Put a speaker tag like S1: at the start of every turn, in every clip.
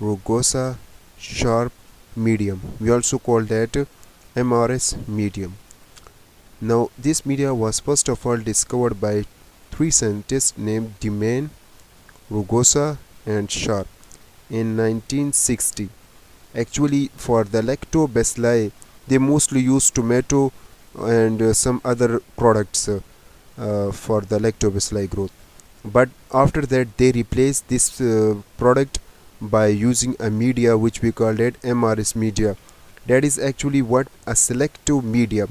S1: Rogosa Sharpe medium. We also call that MRS medium. Now this media was first of all discovered by three scientists named Demand Rogosa and Sharpe in 1960. Actually, for the lactobacilli, they mostly use tomato and uh, some other products uh, uh, for the lactobacilli growth. But after that, they replaced this uh, product by using a media which we call it MRS media. That is actually what a selective media,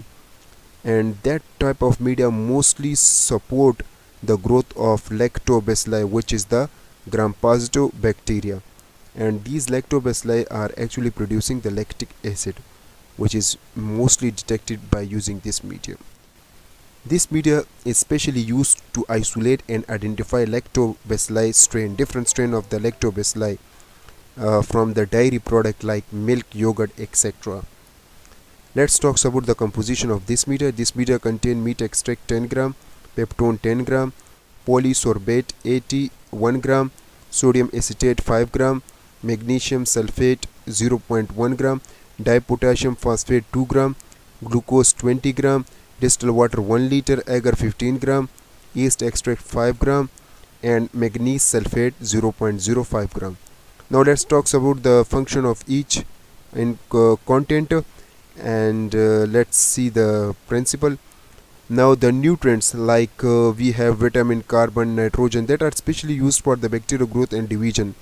S1: and that type of media mostly support the growth of lactobacilli which is the gram-positive bacteria and these lactobacilli are actually producing the lactic acid which is mostly detected by using this medium. This media is specially used to isolate and identify lactobacilli strain, different strain of the lactobacilli uh, from the dairy product like milk, yogurt, etc. Let's talk about the composition of this media. This media contain meat extract 10 gram, peptone 10 gram, polysorbate 80 1 gram, sodium acetate 5 gram, magnesium sulfate 0.1 gram, dipotassium phosphate 2 gram, glucose 20 gram, distilled water 1 liter, agar 15 gram, yeast extract 5 gram, and manganese sulfate 0.05 gram. Now let's talk about the function of each in uh, content and uh, let's see the principle. Now the nutrients like uh, we have vitamin carbon nitrogen that are specially used for the bacterial growth and division.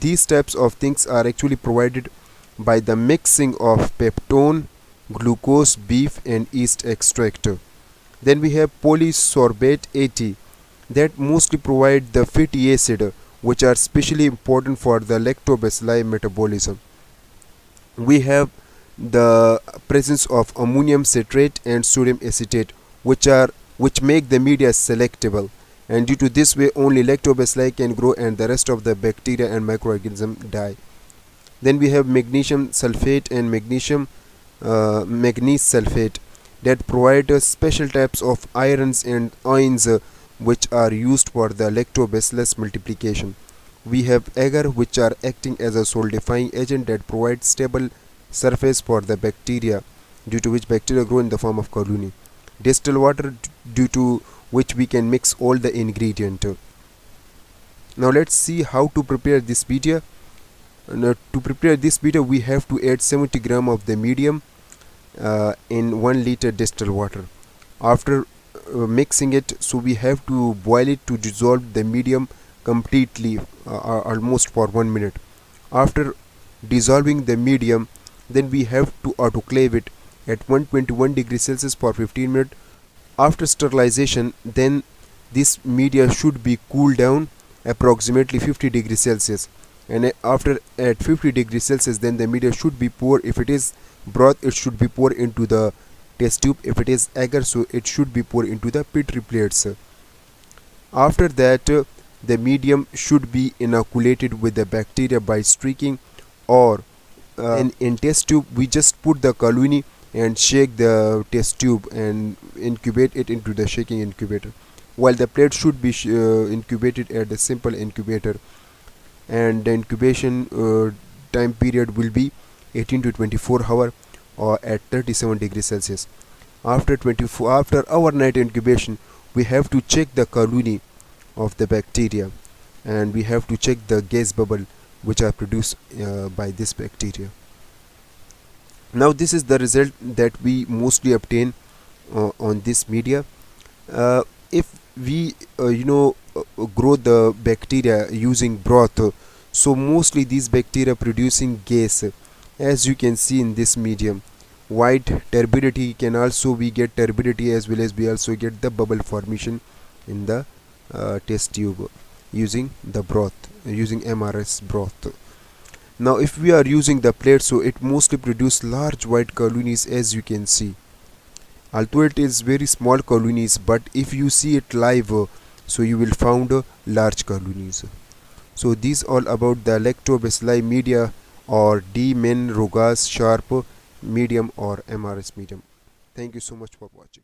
S1: These types of things are actually provided by the mixing of peptone glucose beef and yeast extract. Then we have polysorbate 80 that mostly provide the fatty acid which are specially important for the lactobacilli metabolism. We have the presence of ammonium citrate and sodium acetate which are which make the media selectable. And due to this way only lactobacilli can grow and the rest of the bacteria and microorganisms die. Then we have magnesium sulfate and magnesium uh, manganese sulfate that provide uh, special types of irons and ions uh, which are used for the lactobacillus multiplication. We have agar which are acting as a solidifying agent that provides stable surface for the bacteria due to which bacteria grow in the form of colony. Distilled water due to which we can mix all the ingredient. Now let's see how to prepare this media now, to prepare this media we have to add 70 gram of the medium uh, in 1 liter distilled water. After uh, mixing it so we have to boil it to dissolve the medium completely uh, almost for 1 minute. After dissolving the medium then we have to autoclave it at 121 degrees Celsius for 15 minutes. After sterilization then this media should be cooled down approximately 50 degrees Celsius. And after at 50 degrees Celsius then the media should be poured. If it is broth it should be poured into the test tube. If it is agar so it should be poured into the petri plates after that the medium should be inoculated with the bacteria by streaking or uh, in, in test tube. We just put the colony and shake the test tube and incubate it into the shaking incubator. While the plate should be uh, incubated at the simple incubator. And the incubation uh, time period will be 18 to 24 hour or at 37 degrees celsius. After 24 after overnight incubation we have to check the colony of the bacteria. And we have to check the gas bubble which are produced uh, by this bacteria. Now this is the result that we mostly obtain uh, on this media. Uh, if we uh, you know uh, grow the bacteria using broth so mostly these bacteria producing gas as you can see in this medium. White turbidity can also we get turbidity as well as we also get the bubble formation in the uh, test tube using the broth using MRS broth. Now if we are using the plate so it mostly produce large white colonies as you can see. Although it is very small colonies but if you see it live so you will found large colonies. So these all about the lactobacilli media or de Man Rogosa Sharpe medium or MRS medium. Thank you so much for watching